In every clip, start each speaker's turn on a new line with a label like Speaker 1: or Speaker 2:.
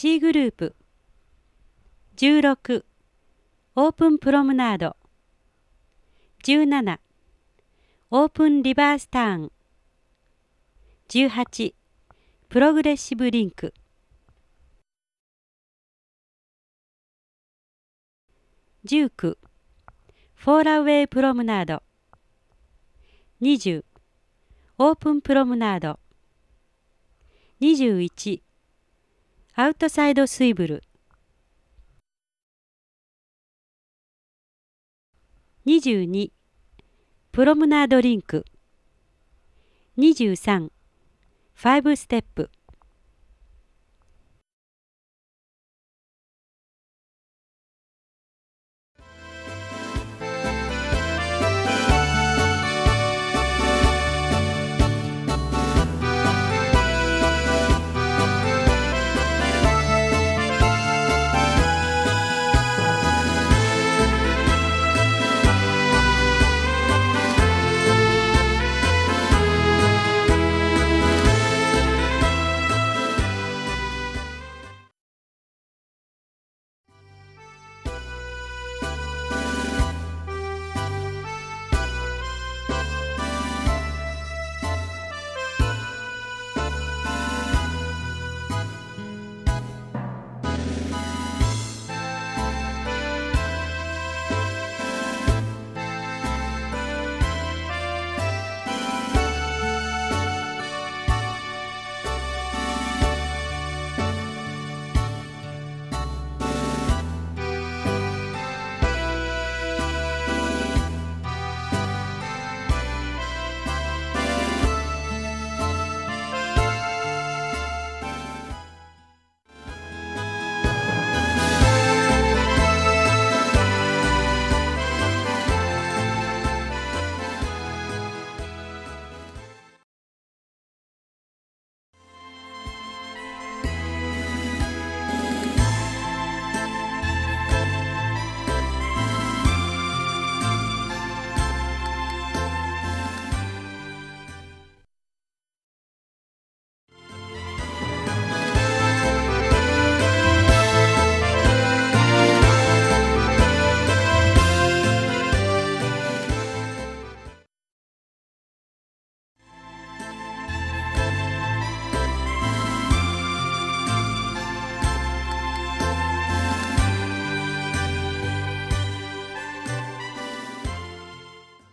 Speaker 1: C グループ。16オープンプロムナード。17オープンリバースターン。18プログレッシブリンク。19フォーラウェイプロムナード。20オープンプロムナード。21アウトサイドスイブル。22プロムナードリンク。23ファイブステップ。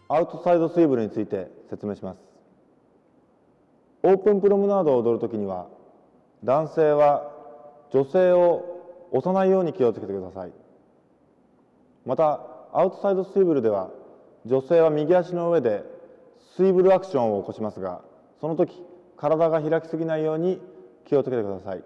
Speaker 2: アウトサイドスイブルについて説明します。オープンプロムナードを踊るときには男性は女性を押さないように気をつけてください。またアウトサイドスイブルでは女性は右足の上でスイブルアクションを起こしますがその時体が開きすぎないように気をつけてください。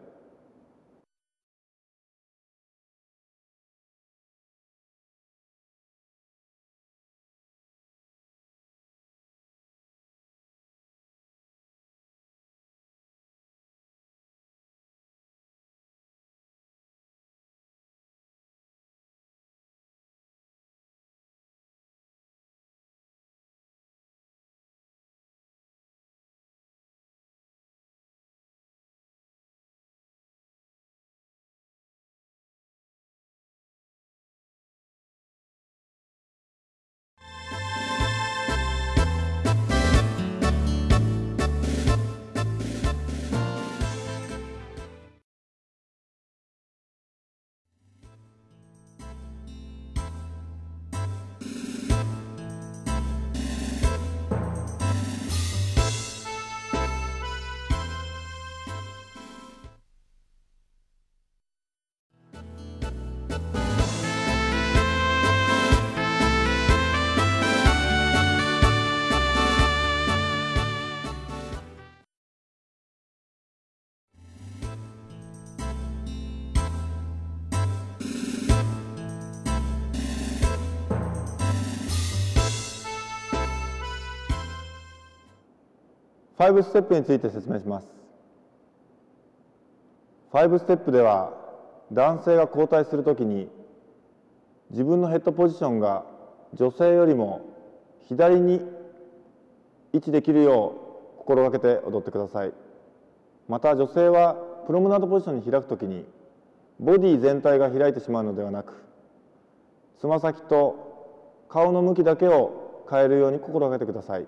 Speaker 2: 5ステップについて説明します。5ステップでは男性が交代するときに自分のヘッドポジションが女性よりも左に位置できるよう心がけて踊ってください。また女性はプロムナードポジションに開くときにボディ全体が開いてしまうのではなくつま先と顔の向きだけを変えるように心がけてください。